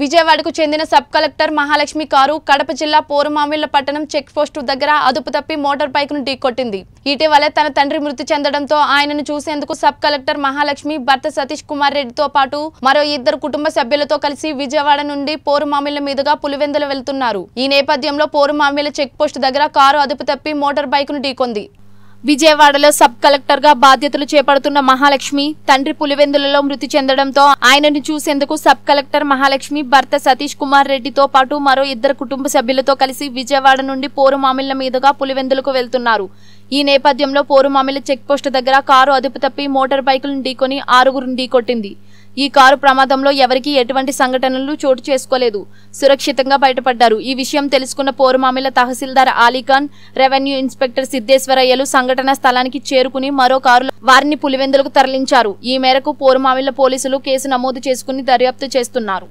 విజయవాడకు చెందిన sub collector Mahalakshmi car Kadapa జిల్లా పోరుమామిళ్ళ పట్టణం చెక్ పోస్టు దగ్గర అదుపు తప్పి మోటార్ బైక్ను ఢీకొట్టింది. ఇటీవలే తన తండ్రి మృతి చెందడంతో ఆయనను చూసేందుకు సబ్ కలెక్టర్ మహాలక్ష్మి భర్త సతీష్ కుమార్ రెడ్డితో పాటు మరో ఇద్దరు కుటుంబ సభ్యులతో కలిసి విజయవాడ నుండి పోరుమామిళ్ళ మీదుగా పులివెందులు వెళ్తున్నారు. ఈ నేపథ్యంలో పోరుమామిళ్ళ చెక్ పోస్ట్ దగ్గర కారు అదుపు తప్పి మోటార్ బైక్ను ఢీకొంది. విజయవాడలో సబ్ కలెక్టర్గా బాధ్యతలు చేపడుతున్న మహాలక్ష్మి తండ్రి పులివెందులలో మృతి చెందడంతో ఆయనను చూసేందుకు సబ్ కలెక్టర్ మహాలక్ష్మి భర్త సతీష్ కుమార్ రెడ్డితో పాటు మరో ఇద్దరు కుటుంబ సభ్యులతో కలిసి విజయవాడ నుండి పోరుమామిళ్ళ మీదుగా పులివెందులకు వెళ్తున్నారు. ఈ నేపథ్యంలో పోరుమామిళ్ళ చెక్పోస్టు దగ్గర కారు అదుపు తప్పి మోటార్ బైకులను ఢీకొని ఆరుగురు ఢీకొట్టింది. ఈ కారు ప్రమాదంలో ఎవరికీ ఎటువంటి సంఘటనలు చోటు చేసుకోలేదు. సురక్షితంగా బయటపడ్డారు. ఈ విషయం తెలుసుకున్న పోరుమామిల తహసీల్దార్ ఆలీఖాన్ రెవెన్యూ ఇన్స్పెక్టర్ సిద్దేశ్వరయ్యలు సంఘటన స్థలానికి చేరుకుని మరో కారులో వారిని పులివెందులకు తరలించారు. ఈ మేరకు పోరుమామిల పోలీసులు కేసు నమోదు చేసుకుని దర్యాప్తు చేస్తున్నారు.